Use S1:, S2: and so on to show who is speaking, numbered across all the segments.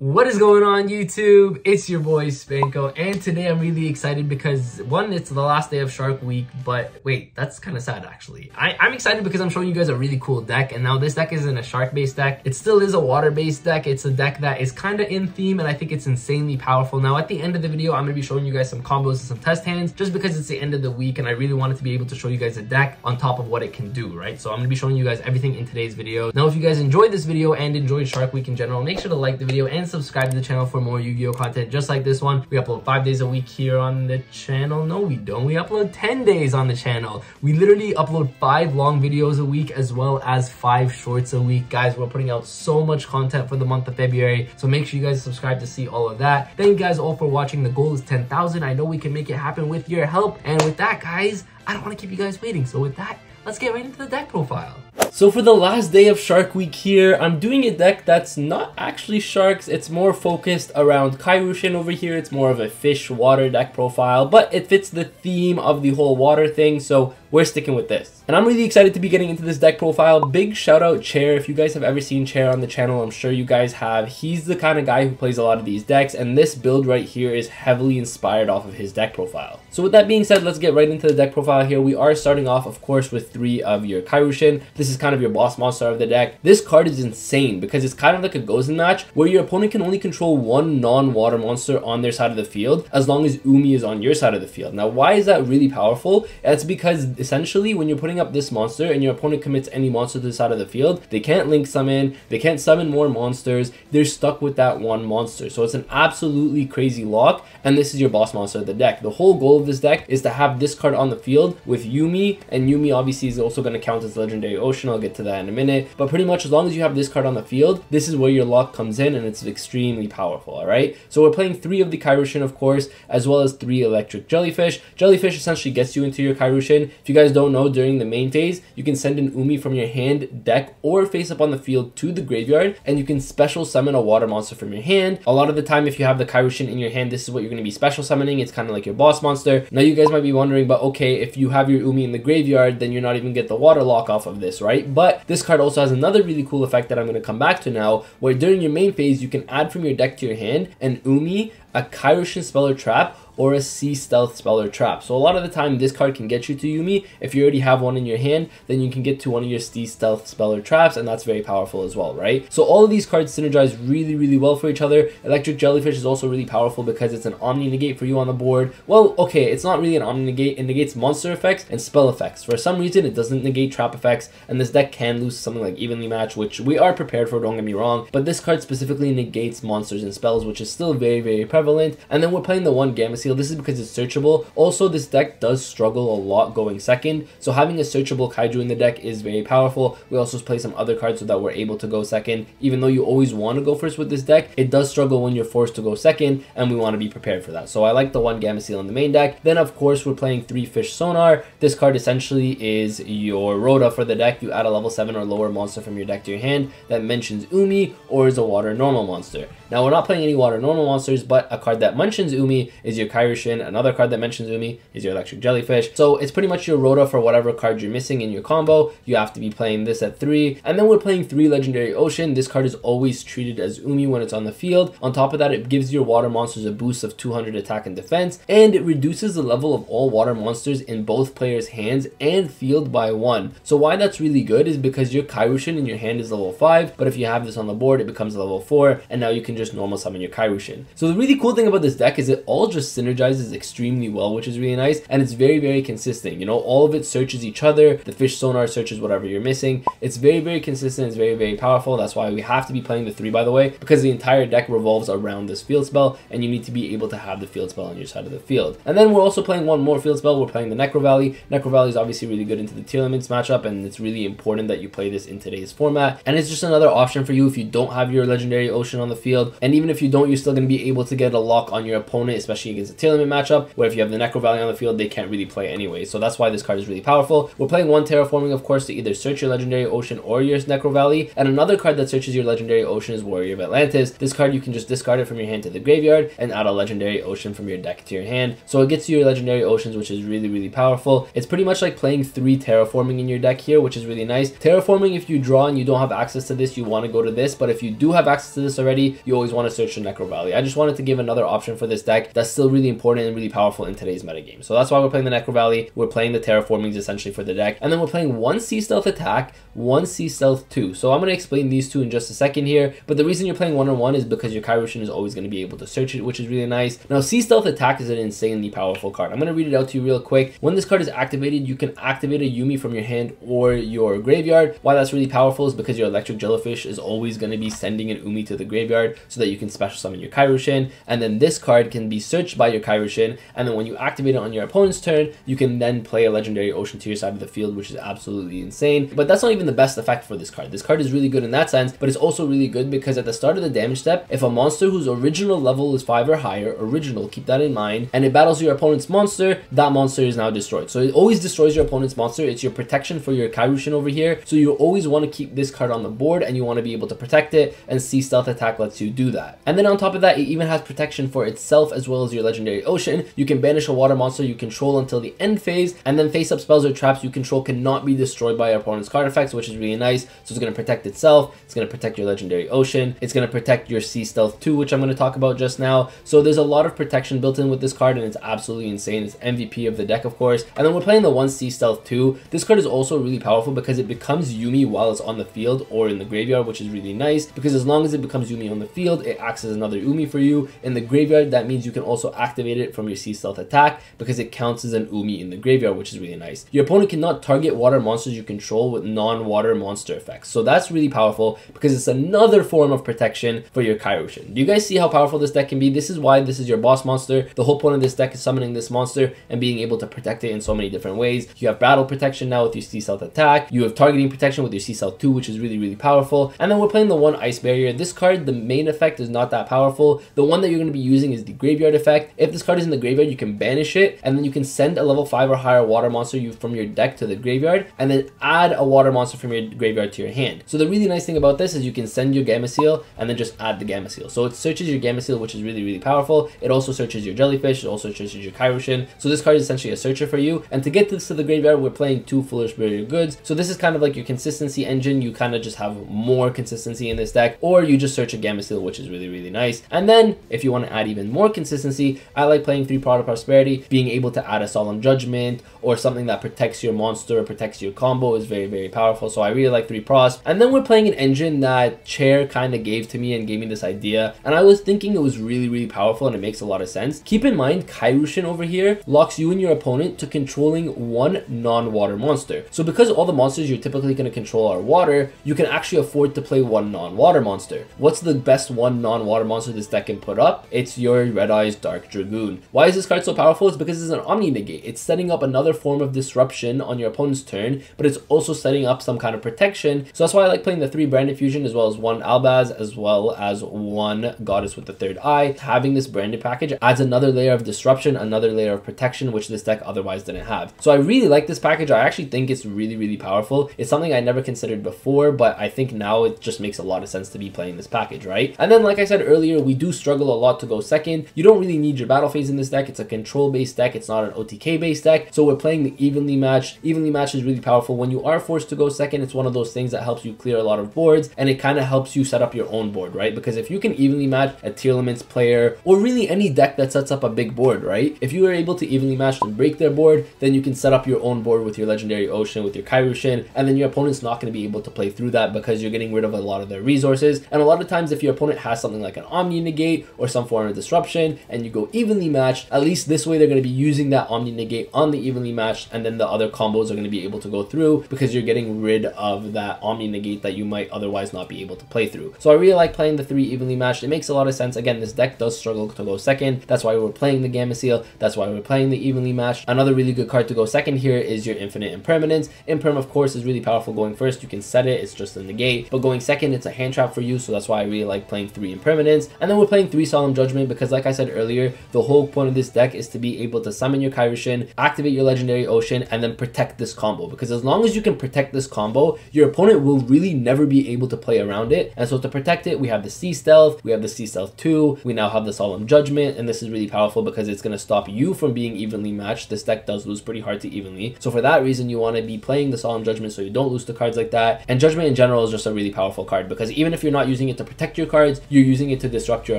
S1: What is going on YouTube? It's your boy Spanko and today I'm really excited because one, it's the last day of Shark Week, but wait, that's kind of sad actually. I, am excited because I'm showing you guys a really cool deck and now this deck isn't a shark based deck. It still is a water based deck. It's a deck that is kind of in theme and I think it's insanely powerful. Now at the end of the video, I'm going to be showing you guys some combos and some test hands just because it's the end of the week and I really wanted to be able to show you guys a deck on top of what it can do, right? So I'm going to be showing you guys everything in today's video. Now if you guys enjoyed this video and enjoyed Shark Week in general, make sure to like the video and subscribe to the channel for more Yu-Gi-Oh content just like this one. We upload five days a week here on the channel. No, we don't. We upload 10 days on the channel. We literally upload five long videos a week as well as five shorts a week. Guys, we're putting out so much content for the month of February. So make sure you guys subscribe to see all of that. Thank you guys all for watching. The goal is 10,000. I know we can make it happen with your help. And with that, guys, I don't want to keep you guys waiting. So with that, let's get right into the deck profile. So for the last day of Shark Week here, I'm doing a deck that's not actually sharks. It's more focused around Kairyu-Shin over here. It's more of a fish water deck profile, but it fits the theme of the whole water thing. So we're sticking with this. And I'm really excited to be getting into this deck profile. Big shout out Chair. If you guys have ever seen Chair on the channel, I'm sure you guys have. He's the kind of guy who plays a lot of these decks, and this build right here is heavily inspired off of his deck profile. So with that being said, let's get right into the deck profile here. We are starting off, of course, with three of your Kairyu-Shin. This is kind of your boss monster of the deck. This card is insane because it's kind of like a Gozen match where your opponent can only control one non-water monster on their side of the field as long as Umi is on your side of the field. Now, why is that really powerful? It's because essentially when you're putting up this monster and your opponent commits any monster to the side of the field, they can't link summon, they can't summon more monsters, they're stuck with that one monster. So it's an absolutely crazy lock, and this is your boss monster of the deck. The whole goal of this deck is to have this card on the field with Yumi, and Yumi obviously is also going to count as Legendary Ocean, I'll get to that in a minute, but pretty much as long as you have this card on the field, this is where your lock comes in, and it's extremely powerful, alright? So we're playing three of the Kairyu-Shin, of course, as well as three Electric Jellyfish. Jellyfish essentially gets you into your Kairyu-Shin. If you guys don't know, during the main phase, you can send an Umi from your hand, deck, or face up on the field to the graveyard, and you can special summon a water monster from your hand. A lot of the time, if you have the Kairyu-Shin in your hand, this is what you're going to be special summoning. It's kind of like your boss monster. Now, you guys might be wondering, but okay, if you have your Umi in the graveyard, then you're not even get the water lock off of this, right? But this card also has another really cool effect that I'm going to come back to now, where during your main phase, you can add from your deck to your hand an Umi, a Kairyu-Shin Speller Trap, or a Sea Stealth Speller Trap. So a lot of the time this card can get you to Yumi. If you already have one in your hand, then you can get to one of your Sea Stealth Speller Traps and that's very powerful as well, right? So all of these cards synergize really, really well for each other. Electric Jellyfish is also really powerful because it's an Omni Negate for you on the board. Well, okay, it's not really an Omni Negate. It negates monster effects and spell effects. For some reason, it doesn't negate trap effects and this deck can lose something like Evenly Match, which we are prepared for, don't get me wrong. But this card specifically negates monsters and spells, which is still very, very prevalent. And then we're playing the one Gameciel. This is because it's searchable. Also, this deck does struggle a lot going second, so having a searchable Kaiju in the deck is very powerful. We also play some other cards so that we're able to go second. Even though you always want to go first with this deck, it does struggle when you're forced to go second, and we want to be prepared for that. So I like the one Gameciel in the main deck. Then, of course, we're playing three Fish Sonar. This card essentially is your Rota for the deck. You add a level 7 or lower monster from your deck to your hand that mentions Umi or is a water normal monster. Now, we're not playing any water normal monsters, but a card that mentions Umi is your Kairyu-Shin. Another card that mentions Umi is your Electric Jellyfish. So it's pretty much your rota for whatever card you're missing in your combo. You have to be playing this at 3. And then we're playing 3 Legendary Ocean. This card is always treated as Umi when it's on the field. On top of that, it gives your water monsters a boost of 200 attack and defense. And it reduces the level of all water monsters in both players' hands and field by 1. So why that's really good is because your Kairyu-Shin in your hand is level 5. But if you have this on the board, it becomes level 4. And now you can just normal summon your Kairyu-Shin. So the really cool thing about this deck is it all just synergizes extremely well, which is really nice, and it's very, very consistent. You know, all of it searches each other. The fish sonar searches whatever you're missing. It's very, very consistent. It's very, very powerful. That's why we have to be playing the three, by the way, because the entire deck revolves around this field spell, and you need to be able to have the field spell on your side of the field. And then we're also playing one more field spell. We're playing the Necro Valley. Necro Valley is obviously really good into the Tearlaments matchup, and it's really important that you play this in today's format. And it's just another option for you if you don't have your legendary ocean on the field, and even if you don't, you're still going to be able to get get a lock on your opponent, especially against a Tearlament matchup, where if you have the Necro Valley on the field, they can't really play anyway. So that's why this card is really powerful. We're playing one Terraforming, of course, to either search your Legendary Ocean or your Necro Valley, and another card that searches your Legendary Ocean is Warrior of Atlantis. This card, you can just discard it from your hand to the graveyard and add a Legendary Ocean from your deck to your hand. So it gets you your Legendary Oceans, which is really, really powerful. It's pretty much like playing three Terraforming in your deck here, which is really nice. Terraforming, if you draw and you don't have access to this, you want to go to this, but if you do have access to this already, you always want to search the Necro Valley. I just wanted to give another option for this deck that's still really important and really powerful in today's metagame. So that's why we're playing the Necro Valley. We're playing the Terraformings essentially for the deck. And then we're playing one Sea Stealth attack, one Sea Stealth 2. So I'm going to explain these two in just a second here. But the reason you're playing one on one is because your Kairyu is always going to be able to search it, which is really nice. Now, Sea Stealth attack is an insanely powerful card. I'm going to read it out to you real quick. When this card is activated, you can activate a Yumi from your hand or your graveyard. Why that's really powerful is because your Electric Jellyfish is always going to be sending an Umi to the graveyard so that you can special summon your Kairyu And then this card can be searched by your Kairyu And then when you activate it on your opponent's turn, you can then play a Legendary Ocean to your side of the field, which is absolutely insane. But that's not even the best effect for this card. This card is really good in that sense, but it's also really good because at the start of the damage step, if a monster whose original level is 5 or higher, original, keep that in mind, and it battles your opponent's monster, that monster is now destroyed. So it always destroys your opponent's monster. It's your protection for your Kairyu over here. So you always want to keep this card on the board and you want to be able to protect it and Sea Stealth Attack lets you do that. And then on top of that, it even has protection for itself as well as your Legendary Ocean. You can banish a water monster you control until the end phase and then face up spells or traps you control cannot be destroyed by your opponent's card effects, which is really nice. So it's going to protect itself. It's going to protect your Legendary Ocean. It's going to protect your Sea Stealth 2, which I'm going to talk about just now. So there's a lot of protection built in with this card and it's absolutely insane. It's MVP of the deck, of course. And then we're playing the 1 Sea Stealth 2. This card is also really powerful because it becomes Yumi while it's on the field or in the graveyard, which is really nice because as long as it becomes Yumi on the field, it acts as another Umi for you. In the graveyard, that means you can also activate it from your Sea Stealth attack because it counts as an Umi in the graveyard, which is really nice. Your opponent cannot target water monsters you control with non-water monster effects. So that's really powerful because it's another form of protection for your Kairyu Do you guys see how powerful this deck can be? This is why this is your boss monster. The whole point of this deck is summoning this monster and being able to protect it in so many different ways. You have battle protection now with your Sea Stealth attack. You have targeting protection with your Sea Stealth 2, which is really, really powerful. And then we're playing the one Ice Barrier. This card, the main effect is not that powerful. The one that you're going to be using is the Graveyard effect. If this card is in the graveyard, you can banish it, and then you can send a level 5 or higher water monster you from your deck to the graveyard, and then add a water monster from your graveyard to your hand. So the really nice thing about this is you can send your Gameciel and then just add the Gameciel. So it searches your Gameciel, which is really, really powerful. It also searches your Jellyfish, it also searches your Kairyu So this card is essentially a searcher for you. And to get this to the graveyard, we're playing two Foolish Burial Goods. So this is kind of like your consistency engine. You kind of just have more consistency in this deck, or you just search a Gameciel, which is really, really nice. And then if you want to add even more consistency, I like playing three Pot of Prosperity, being able to add a Solemn Judgment or something that protects your monster or protects your combo is very, very powerful. So I really like three pros. And then we're playing an engine that Chair kind of gave to me and gave me this idea. And I was thinking it was really, really powerful and it makes a lot of sense. Keep in mind, Kairyu over here locks you and your opponent to controlling one non-water monster. So because all the monsters you're typically going to control are water, you can actually afford to play one non-water monster. What's the best one non-water monster this deck can put up? It's your Red Eyes Dark Dragoon. Why is this card so powerful? It's because it's an Omni Negate. It's setting up another form of disruption on your opponent's turn, but it's also setting up some kind of protection. So that's why I like playing the three Branded Fusion as well as one Albaz as well as one Goddess with the Third Eye. Having this branded package adds another layer of disruption, another layer of protection, which this deck otherwise didn't have. So I really like this package. I actually think it's really, really powerful. It's something I never considered before, but I think now it just makes a lot of sense to be playing this package, right? And then, like I said earlier, we do struggle a lot to go second. You don't really need your battle phase in this deck. It's a control-based deck. It's not an OTK-based deck. So we're playing the evenly matched. Evenly matched is really powerful. When you are forced to go second, it's one of those things that helps you clear a lot of boards, and it kind of helps you set up your own board, right? Because if you can evenly match a Tearlaments player, or really any deck that sets up a big board, right? If you are able to evenly match and break their board, then you can set up your own board with your Legendary Ocean, with your Kairyu and then your opponent's not going to be able to play through that because you're getting rid of a lot of their resources. And a lot of times, if your opponent has something like an Omni Negate or some form of disruption, and you go evenly matched, at least this way they're going to be using that Omni Negate on the evenly matched, and then the other combos are going to be able to go through because you're getting rid of that Omni Negate that you might otherwise not be able to play through. So I really like playing the three evenly matched. It makes a lot of sense. Again, this deck does struggle to go second. That's why we're playing the Gameciel. That's why we're playing the evenly matched. Another really good card to go second here is your Infinite Impermanence. Imperm, of course, is really powerful going first. You can set it. It's just a negate. But going second, it's a hand trap for you. So that's why I really like playing three Impermanence. And then we're playing three Solemn Judgment because like I said earlier, the whole point of this deck is to be able to summon your Kairyu activate your Legendary Ocean, and then protect this combo. Because as long as you can protect this combo, your opponent will really never be able to play around it. And so to protect it, we have the Sea Stealth, we have the Sea Stealth 2, we now have the Solemn Judgment, and this is really powerful because it's going to stop you from being evenly matched. This deck does lose pretty hard to evenly. So for that reason, you want to be playing the Solemn Judgment so you don't lose to cards like that. And Judgment in general is just a really powerful card because even if you're not using it to protect your cards, you're using it to disrupt your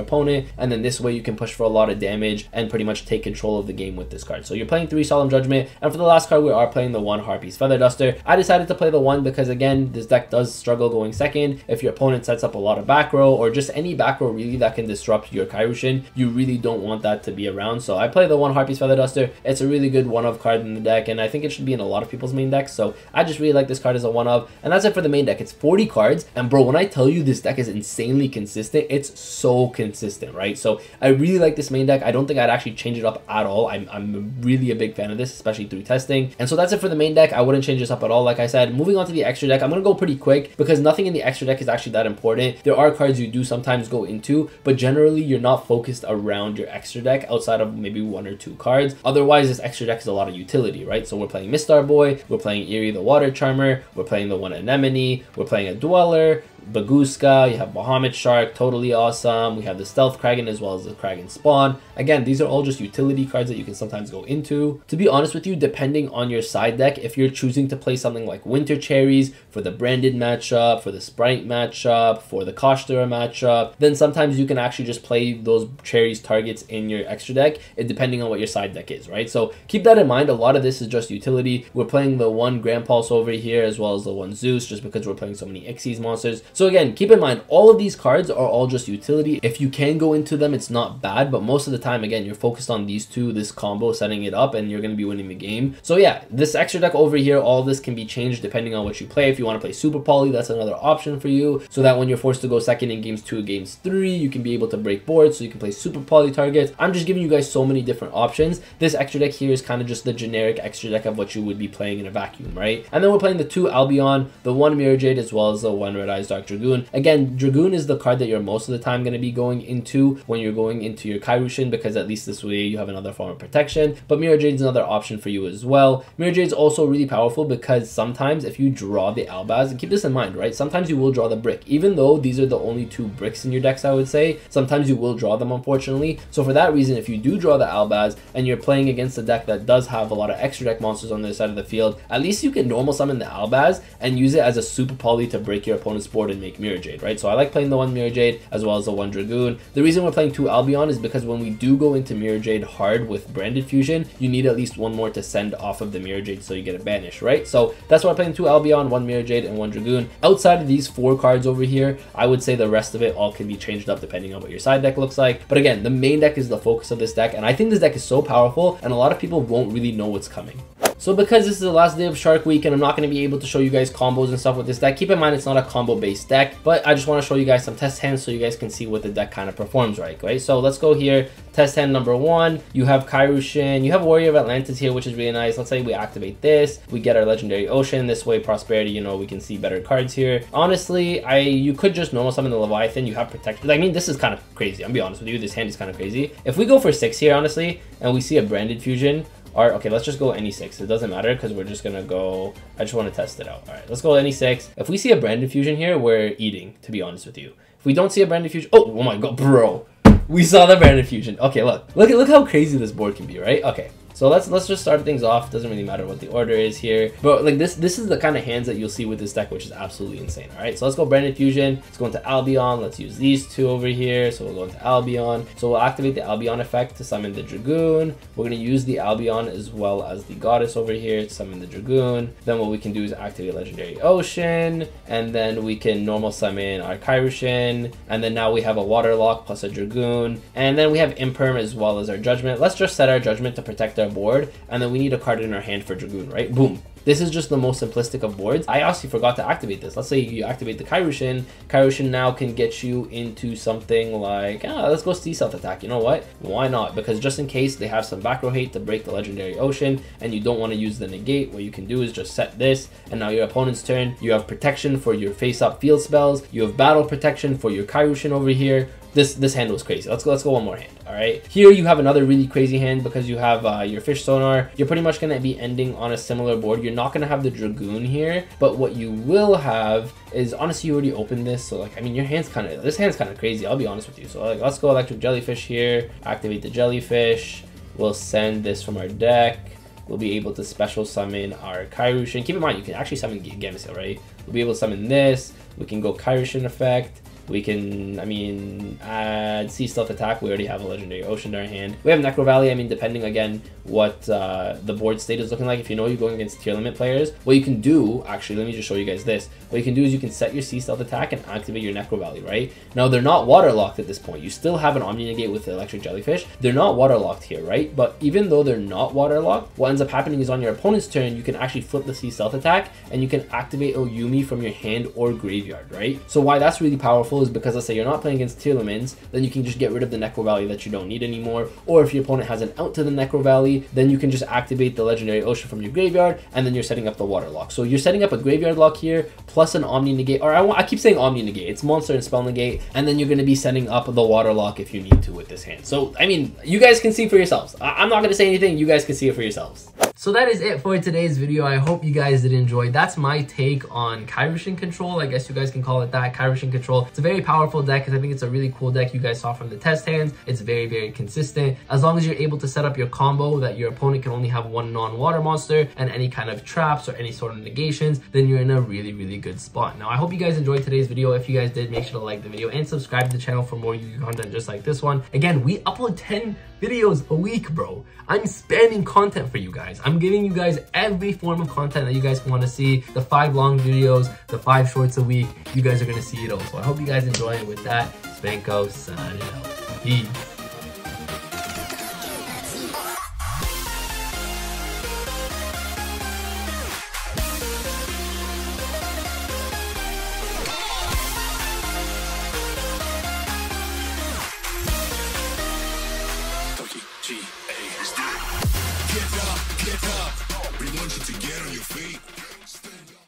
S1: opponent. And then this way you can push for a lot of damage and pretty much take control of the game with this card. So you're playing three Solemn Judgment. And for the last card, we are playing the one Harpy's Feather Duster. I decided to play the one because again, this deck does struggle going second. If your opponent sets up a lot of back row or just any back row really that can disrupt your Kairyu you really don't want that to be around. So I play the one Harpy's Feather Duster. It's a really good one of card in the deck and I think it should be in a lot of people's main decks. So I just really like this card as a one of. And that's it for the main deck. It's 40 cards. And bro, when I tell you this deck is insanely consistent, it's so consistent, right? So I really like this main deck. I don't think I'd actually change it up at all. I'm, I'm really a big fan of this, especially through testing. And so that's it for the main deck. I wouldn't change this up at all. Like I said, moving on to the extra deck, I'm going to go pretty quick because nothing in the extra deck is actually that important. There are cards you do sometimes go into, but generally you're not focused around your extra deck outside of maybe one or two cards. Otherwise, this extra deck is a lot of utility, right? So we're playing Mistar Boy, we're playing Eri the Water Charmer, we're playing the one Anemone, we're playing a Dweller, Bagooska, you have Bahamut Shark, totally awesome. We have the Stealth Kraken as well as the Kraken Spawn. Again, these are all just utility cards that you can sometimes go into. To be honest with you, depending on your side deck, if you're choosing to play something like Winter Cherries for the branded matchup, for the Sprite matchup, for the Kashtira matchup, then sometimes you can actually just play those Cherries targets in your extra deck, depending on what your side deck is, right? So keep that in mind. A lot of this is just utility. We're playing the one Grand Pulse over here as well as the one Zeus, just because we're playing so many Xyz monsters. So again, keep in mind, all of these cards are all just utility. If you can go into them, it's not bad, but most of the time, again, you're focused on these two, this combo, setting it up, and you're going to be winning the game. So yeah, this extra deck over here, all this can be changed depending on what you play. If you want to play Super Poly, that's another option for you, so that when you're forced to go second in games two, games three, you can be able to break boards, so you can play Super Poly targets. I'm just giving you guys so many different options. This extra deck here is kind of just the generic extra deck of what you would be playing in a vacuum, right? And then we're playing the two Albion, the one Mirror Jade, as well as the one Red Eyes Dark Dragoon. Again, Dragoon is the card that you're most of the time going to be going into when you're going into your Kairyu because at least this way you have another form of protection. But Mirror Jade is another option for you as well. Mirror Jade is also really powerful because sometimes if you draw the Albaz, and keep this in mind, right? Sometimes you will draw the brick. Even though these are the only two bricks in your decks, I would say, sometimes you will draw them, unfortunately. So for that reason, if you do draw the Albaz and you're playing against a deck that does have a lot of extra deck monsters on the side of the field, at least you can normal summon the Albaz and use it as a super poly to break your opponent's board and make Mirror Jade, right? So I like playing the one Mirror Jade as well as the one Dragoon. The reason we're playing two Albion is because when we do go into Mirror Jade hard with Branded Fusion, you need at least one more to send off of the Mirror Jade so you get a banish, right? So that's why I'm playing two Albion, one Mirror Jade, and one Dragoon. Outside of these four cards over here, I would say the rest of it all can be changed up depending on what your side deck looks like. But again, the main deck is the focus of this deck, and I think this deck is so powerful, and a lot of people won't really know what's coming. So because this is the last day of Shark Week and I'm not going to be able to show you guys combos and stuff with this deck, keep in mind it's not a combo based deck, but I just want to show you guys some test hands so you guys can see what the deck kind of performs right, right? So let's go here, test hand number one, you have Kairyu you have Warrior of Atlantis here, which is really nice. Let's say we activate this, we get our Legendary Ocean, this way Prosperity, you know, we can see better cards here. Honestly, I you could just normal summon the Leviathan, you have Protection. I mean, this is kind of crazy, I'm be honest with you, this hand is kind of crazy. If we go for six here, honestly, and we see a Branded Fusion, or, okay, let's just go any six. It doesn't matter because we're just gonna go, I just wanna test it out. All right, let's go any six. If we see a brand fusion here, we're eating, to be honest with you. If we don't see a brand fusion, oh, oh my God, bro. We saw the brand fusion. Okay, look, look at, look how crazy this board can be, right? Okay, so let's let's just start things off. Doesn't really matter what the order is here. But like this this is the kind of hands that you'll see with this deck, which is absolutely insane. Alright, so let's go Branded Fusion. Let's go into Albion. Let's use these two over here. So we'll go into Albion. So we'll activate the Albion effect to summon the Dragoon. We're gonna use the Albion as well as the Goddess over here to summon the Dragoon. Then what we can do is activate Legendary Ocean. And then we can normal summon our Kairyu And then now we have a Water Lock plus a Dragoon. And then we have Imperm as well as our Judgment. Let's just set our Judgment to protect our board, and then we need a card in our hand for Dragoon, right? Boom. This is just the most simplistic of boards. I actually forgot to activate this. Let's say you activate the Kairyu Kairyu now can get you into something like, ah, let's go Sea Stealth Attack. You know what? Why not? Because just in case they have some back row hate to break the Legendary Ocean and you don't want to use the negate, what you can do is just set this and now your opponent's turn. You have protection for your face-up field spells. You have battle protection for your Kairyu over here this this hand was crazy. Let's go let's go one more hand. All right. Here you have another really crazy hand because you have uh, your fish sonar. You're pretty much gonna be ending on a similar board. You're not gonna have the dragoon here, but what you will have is honestly you already opened this, so like I mean your hand's kind of this hand's kind of crazy. I'll be honest with you. So like let's go electric jellyfish here. Activate the jellyfish. We'll send this from our deck we'll be able to special summon our Kairyu-Shin. Keep in mind, you can actually summon Gameciel, right? We'll be able to summon this. We can go Kairyu-Shin effect. We can, I mean, add Sea Stealth Attack. We already have a Legendary Ocean in our hand. We have Necro Valley. I mean, depending, again, what uh, the board state is looking like. If you know you're going against Tearlament players, what you can do, actually, let me just show you guys this. What you can do is you can set your Sea Stealth Attack and activate your Necro Valley, right? Now, they're not waterlocked at this point. You still have an Omni Negate with the Electric Jellyfish. They're not waterlocked here, right? But even though they're not waterlocked, what ends up happening is on your opponent's turn, you can actually flip the Sea Stealth Attack and you can activate Oyumi from your hand or graveyard, right? So why that's really powerful is because let's say you're not playing against Tearlaments, then you can just get rid of the Necro Valley that you don't need anymore. Or if your opponent has an out to the Necro Valley, then you can just activate the Legendary Ocean from your graveyard, and then you're setting up the Water Lock. So you're setting up a graveyard lock here, plus an Omni Negate, or I, I keep saying Omni Negate, it's Monster and Spell Negate, and then you're going to be setting up the Water Lock if you need to with this hand. So, I mean, you guys can see for yourselves. I I'm not going to say anything, you guys can see it for yourselves. So that is it for today's video. I hope you guys did enjoy. That's my take on Kairyu-Shin Control. I guess you guys can call it that, Kairyu-Shin Control. It's a very powerful deck because I think it's a really cool deck you guys saw from the test hands. It's very, very consistent. As long as you're able to set up your combo that your opponent can only have one non-water monster and any kind of traps or any sort of negations, then you're in a really, really good spot. Now, I hope you guys enjoyed today's video. If you guys did, make sure to like the video and subscribe to the channel for more Yu-Gi-Oh content just like this one. Again, we upload 10 videos a week, bro. I'm spamming content for you guys. I'm giving you guys every form of content that you guys want to see. The five long videos, the five shorts a week. You guys are going to see it all. So I hope you guys enjoy it with that. Spanko signing out. Peace.